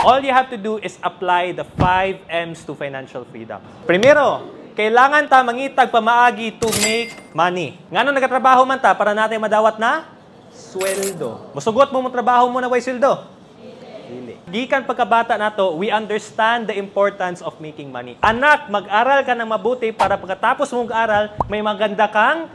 All you have to do is apply the 5 M's to financial freedom. Primero, kailangan ta mangitag pamaagi to make money. Ngano nagatrabaho man ta para natin madawat na sweldo. Musugot mo mo trabaho mo na way sweldo. Dili. Gikan pagkabata nato, we understand the importance of making money. Anak, mag-aral ka ng mabuti para pagkatapos mong aral, may maganda kang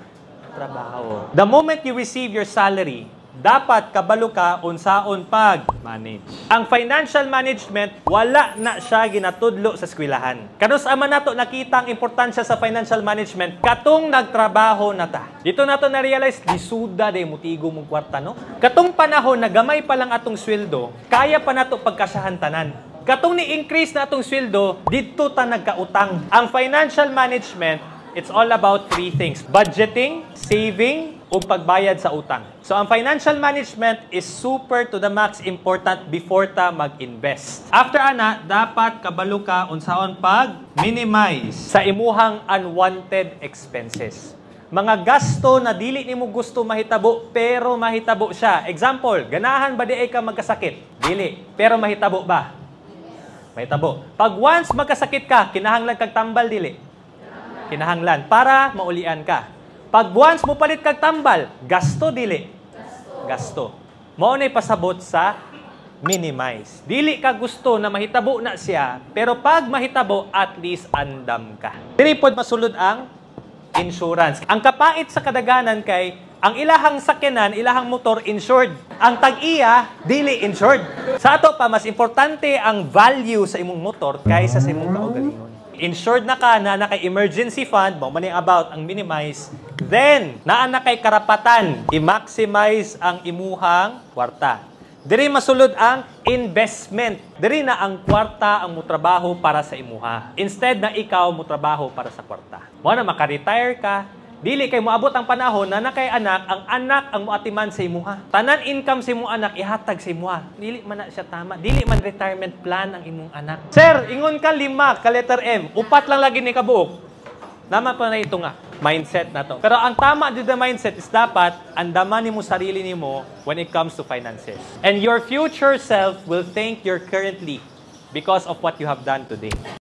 trabaho. The moment you receive your salary, dapat kabalo ka unsaon pag manage. Ang financial management wala na siya ginatudlo sa eskwelahan. Kanus ama nato nakita ang importansya sa financial management katong nagtrabaho na ta. Dito nato na realize di suda de mutigo mong kwarta no. Katong panahon na gamay pa lang atong sweldo, kaya pa nato pagkasahan tanan. Katong ni-increase na atong sweldo, dito ta nagkautang. Ang financial management It's all about three things. Budgeting, saving, o pagbayad sa utang. So, ang financial management is super to the max important before ta mag-invest. After ana, dapat kabalo ka unsaon pag minimize sa imuhang unwanted expenses. Mga gasto na dili nimo gusto mahitabo pero mahitabo siya. Example, ganahan ba di ay ka magkasakit? Dili, pero mahitabo ba? Mahitabo. Pag once magkasakit ka, kinahanglan kag tambal dili kinahanglan para maulian ka. Pag once mo palit kag tambal, gasto dili. Gasto. Mao nay pasabot sa minimize. Dili ka gusto na mahitabo na siya, pero pag mahitabo, at least andam ka. Dili pod masulod ang insurance. Ang kapait sa kadaganan kay ang ilahang sakyanan, ilahang motor insured. Ang tag-iya, dili insured. Sa ato pa, mas importante ang value sa imong motor kaysa sa imong kaugalingon insured na ka na na kay emergency fund, mo man about ang minimize, then naa na kay karapatan i-maximize ang imuhang kwarta. Diri masulod ang investment. Diri na ang kwarta ang mutrabaho para sa imuha. Instead na ikaw mutrabaho para sa kwarta. Mo na maka-retire ka, Dili kay moabot ang panahon na nakay anak, ang anak ang moatiman sa imuha. Tanan income sa imong anak ihatag sa imuha. Dili man na siya tama. Dili man retirement plan ang imong anak. Sir, ingon ka lima ka letter M. Upat lang lagi ni kabuok. Nama pa na ito nga mindset na to. Pero ang tama din the mindset is dapat andaman nimo sarili nimo when it comes to finances. And your future self will thank your currently because of what you have done today.